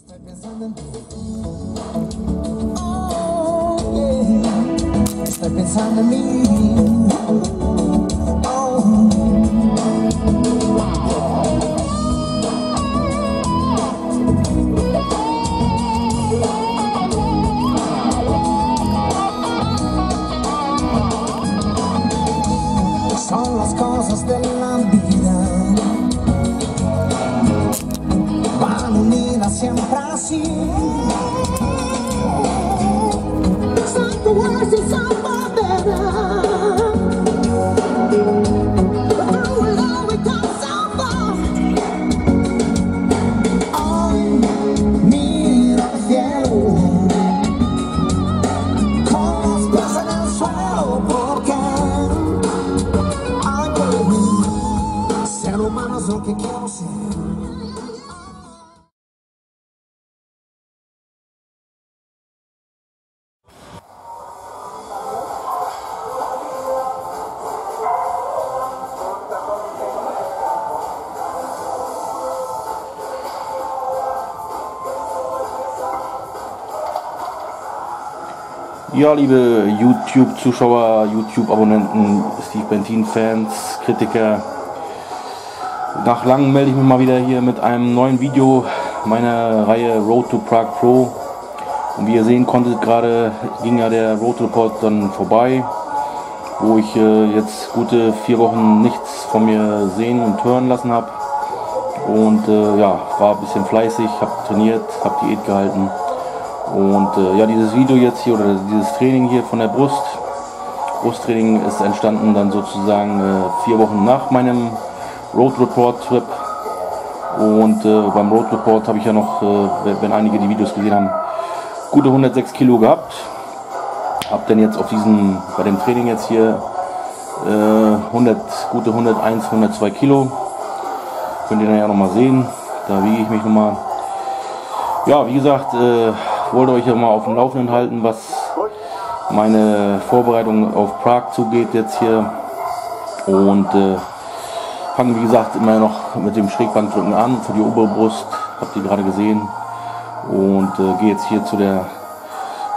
Estoy pensando en ti. Oh, yeah. Estoy pensando en mí. siempre así. Santo es y Ja, liebe YouTube-Zuschauer, YouTube-Abonnenten, Steve Bentin-Fans, Kritiker. Nach langem melde ich mich mal wieder hier mit einem neuen Video meiner Reihe Road to Prague Pro. Und wie ihr sehen konntet, gerade ging ja der Road Report dann vorbei, wo ich äh, jetzt gute vier Wochen nichts von mir sehen und hören lassen habe. Und äh, ja, war ein bisschen fleißig, habe trainiert, habe Diät gehalten. Und äh, ja, dieses Video jetzt hier oder dieses Training hier von der Brust, Brusttraining ist entstanden dann sozusagen äh, vier Wochen nach meinem Road Report Trip. Und äh, beim Road Report habe ich ja noch, äh, wenn- einige die Videos gesehen haben, gute 106 Kilo gehabt. Hab dann jetzt auf diesem, bei dem Training jetzt hier äh, 100, gute 101, 102 Kilo. Könnt ihr dann ja nochmal sehen. Da wiege ich mich nochmal. Ja, wie gesagt, äh, wollte euch ja mal auf dem Laufenden halten, was meine Vorbereitung auf Prag zugeht jetzt hier. Und äh, fangen wie gesagt immer noch mit dem Schrägbankdrücken an für die obere Brust. Habt ihr gerade gesehen. Und äh, gehe jetzt hier zu der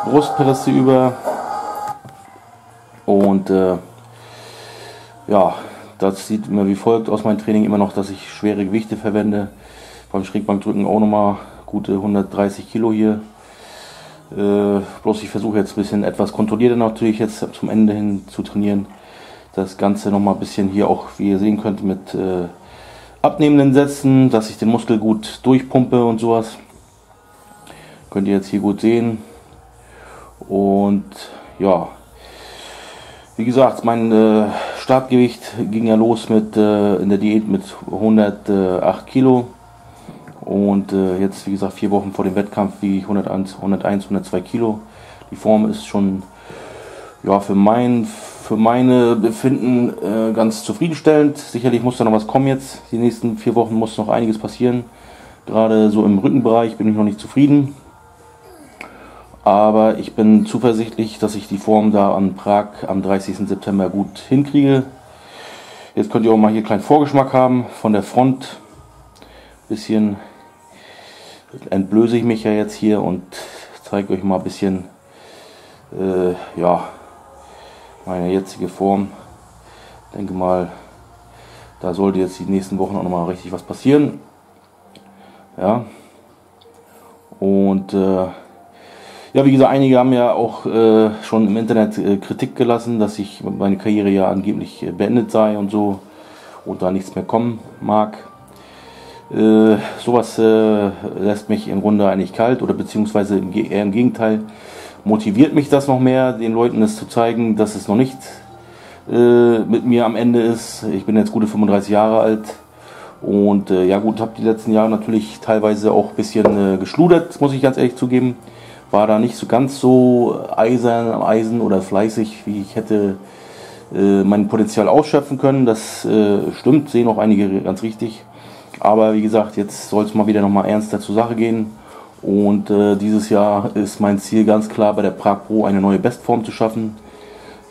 Brustpresse über. Und äh, ja, das sieht immer wie folgt aus meinem Training immer noch, dass ich schwere Gewichte verwende. Beim Schrägbankdrücken auch nochmal gute 130 Kilo hier. Äh, bloß ich versuche jetzt ein bisschen etwas kontrollierter natürlich jetzt zum Ende hin zu trainieren. Das Ganze nochmal ein bisschen hier auch, wie ihr sehen könnt, mit äh, abnehmenden Sätzen, dass ich den Muskel gut durchpumpe und sowas. Könnt ihr jetzt hier gut sehen. Und ja, wie gesagt, mein äh, Startgewicht ging ja los mit äh, in der Diät mit 108 Kilo. Und äh, jetzt, wie gesagt, vier Wochen vor dem Wettkampf wie 101, 101, 102 Kilo. Die Form ist schon ja, für, mein, für meine Befinden äh, ganz zufriedenstellend. Sicherlich muss da noch was kommen jetzt. Die nächsten vier Wochen muss noch einiges passieren. Gerade so im Rückenbereich bin ich noch nicht zufrieden. Aber ich bin zuversichtlich, dass ich die Form da an Prag am 30. September gut hinkriege. Jetzt könnt ihr auch mal hier einen kleinen Vorgeschmack haben von der Front. Bisschen entblöße ich mich ja jetzt hier und zeige euch mal ein bisschen äh, ja, meine jetzige Form. Denke mal, da sollte jetzt die nächsten Wochen auch noch mal richtig was passieren. Ja. Und äh, ja, wie gesagt, einige haben ja auch äh, schon im Internet äh, Kritik gelassen, dass ich meine Karriere ja angeblich äh, beendet sei und so und da nichts mehr kommen mag. Äh, sowas äh, lässt mich im Grunde eigentlich kalt oder beziehungsweise im, eher im Gegenteil motiviert mich das noch mehr, den Leuten das zu zeigen, dass es noch nicht äh, mit mir am Ende ist. Ich bin jetzt gute 35 Jahre alt und äh, ja gut, habe die letzten Jahre natürlich teilweise auch ein bisschen äh, geschludert, muss ich ganz ehrlich zugeben. War da nicht so ganz so eisern am Eisen oder fleißig, wie ich hätte äh, mein Potenzial ausschöpfen können. Das stimmt, sehen auch einige ganz richtig. Aber wie gesagt, jetzt soll es mal wieder nochmal ernster zur Sache gehen. Und äh, dieses Jahr ist mein Ziel ganz klar, bei der Prag Pro eine neue Bestform zu schaffen.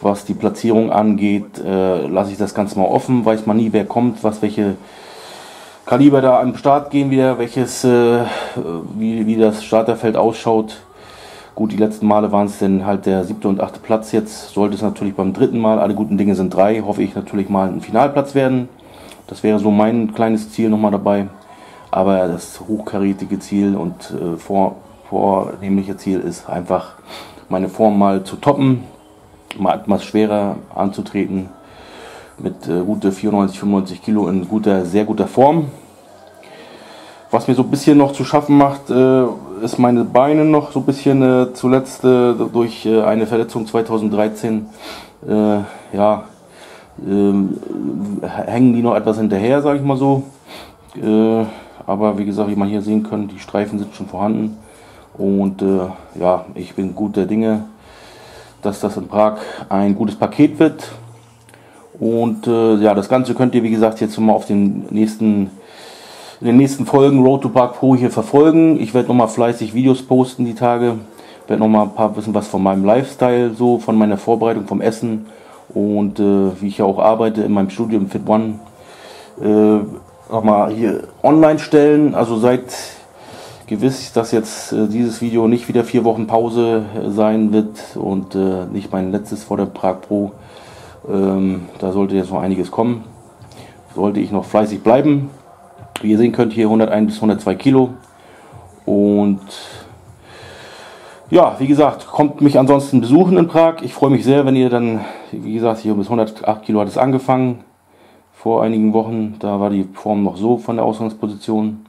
Was die Platzierung angeht, äh, lasse ich das Ganze mal offen, weiß man nie, wer kommt, was welche Kaliber da am Start gehen wieder, welches, äh, wie, wie das Starterfeld ausschaut. Gut, die letzten Male waren es dann halt der siebte und achte Platz. Jetzt sollte es natürlich beim dritten Mal, alle guten Dinge sind drei, hoffe ich natürlich mal ein Finalplatz werden. Das wäre so mein kleines Ziel nochmal dabei. Aber das hochkarätige Ziel und äh, vor, vornehmliche Ziel ist einfach, meine Form mal zu toppen, mal etwas schwerer anzutreten mit äh, gute 94, 95 Kilo in guter, sehr guter Form. Was mir so ein bisschen noch zu schaffen macht, äh, ist meine Beine noch so ein bisschen äh, zuletzt äh, durch äh, eine Verletzung 2013, äh, ja, ähm, hängen die noch etwas hinterher, sage ich mal so. Äh, aber wie gesagt, wie man hier sehen kann, die Streifen sind schon vorhanden. Und ja, ich bin guter Dinge, dass das in Prag ein gutes Paket wird. Und ja, das Ganze könnt ihr, wie gesagt, jetzt mal auf den nächsten in den nächsten Folgen Road to Park Pro hier verfolgen. Ich werde nochmal fleißig Videos posten die Tage. Werde nochmal ein paar bisschen was von meinem Lifestyle, so von meiner Vorbereitung vom Essen und äh, wie ich ja auch arbeite in meinem Studium Fit One äh, nochmal hier online stellen. Also seid gewiss, dass jetzt äh, dieses Video nicht wieder vier Wochen Pause äh, sein wird und äh, nicht mein letztes vor der Prag Pro. Ähm, da sollte jetzt noch einiges kommen. Sollte ich noch fleißig bleiben. Wie ihr sehen könnt, hier 101 bis 102 Kilo. Und ja, wie gesagt, kommt mich ansonsten besuchen in Prag. Ich freue mich sehr, wenn ihr dann, wie gesagt, hier bis 108 Kilo hat es angefangen. Vor einigen Wochen, da war die Form noch so von der Ausgangsposition.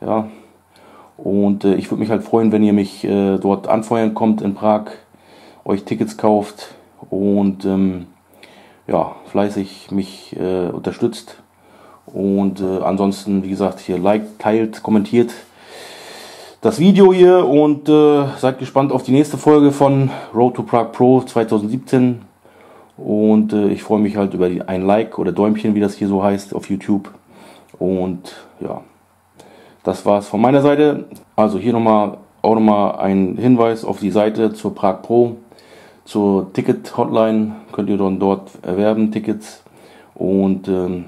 Ja, und äh, ich würde mich halt freuen, wenn ihr mich äh, dort anfeuern kommt in Prag, euch Tickets kauft und ähm, ja, fleißig mich äh, unterstützt. Und äh, ansonsten, wie gesagt, hier liked, teilt, kommentiert das Video hier und äh, seid gespannt auf die nächste Folge von Road to Prague Pro 2017. Und äh, ich freue mich halt über die, ein Like oder Däumchen, wie das hier so heißt, auf YouTube. Und ja, das war's von meiner Seite. Also hier nochmal auch nochmal ein Hinweis auf die Seite zur Prag Pro, zur Ticket-Hotline. Könnt ihr dann dort erwerben, Tickets. Und ähm,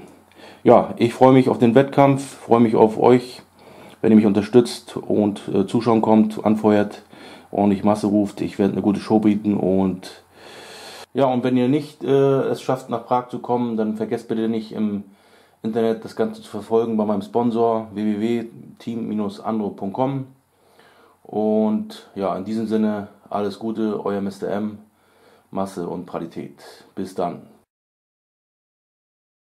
ja, ich freue mich auf den Wettkampf, freue mich auf euch, wenn ihr mich unterstützt und äh, zuschauen kommt, anfeuert, ordentlich Masse ruft. Ich werde eine gute Show bieten und ja, und wenn ihr nicht äh, es schafft, nach Prag zu kommen, dann vergesst bitte nicht im Internet das Ganze zu verfolgen bei meinem Sponsor www.team-andro.com. Und ja, in diesem Sinne alles Gute, euer Mr. M, Masse und Qualität. Bis dann.